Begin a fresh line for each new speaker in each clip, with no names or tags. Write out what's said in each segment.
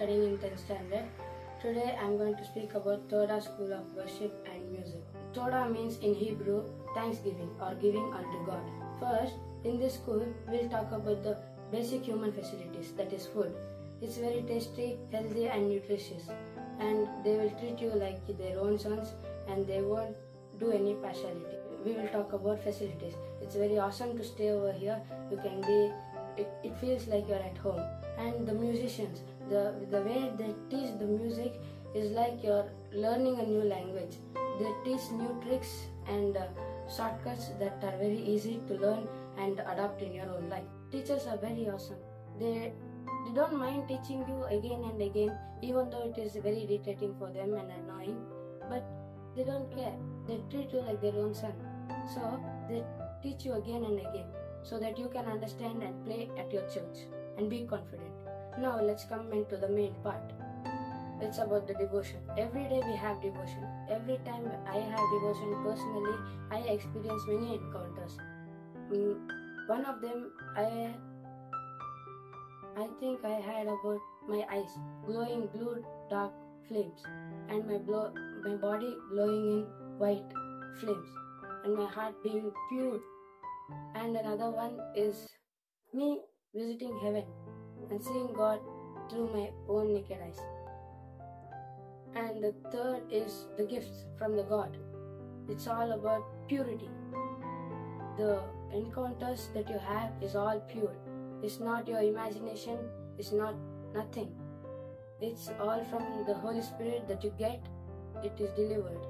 in 10th standard. Today I'm going to speak about Todah School of Worship and Music. Todah means in Hebrew thanksgiving or giving unto God. First, in this school, we'll talk about the basic human facilities that is food. It's very tasty, healthy, and nutritious, and they will treat you like their own sons and they won't do any partiality. We will talk about facilities. It's very awesome to stay over here. You can be it, it feels like you're at home and the musicians the the way they teach the music is like you're learning a new language. They teach new tricks and uh, shortcuts that are very easy to learn and adopt in your own life. Teachers are very awesome. They they don't mind teaching you again and again even though it is very irritating for them and annoying but they don't care. They treat you like their own son. So they teach you again and again so that you can understand and play at your church and be confident. Now let's come into the main part. It's about the devotion. Every day we have devotion. Every time I have devotion personally, I experience many encounters. Mm, one of them, I I think I had about my eyes glowing blue dark flames and my blow, my body glowing in white flames and my heart being pure and another one is me visiting heaven and seeing God through my own naked eyes. And the third is the gifts from the God. It's all about purity. The encounters that you have is all pure. It's not your imagination, it's not nothing. It's all from the Holy Spirit that you get, it is delivered.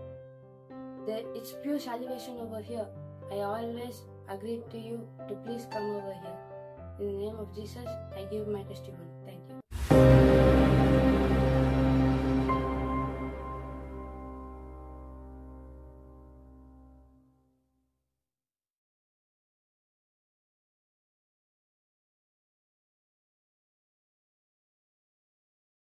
There, it's pure salvation over here. I always agreed to you to please come over here. In the name of Jesus, I give my testimony. Thank you.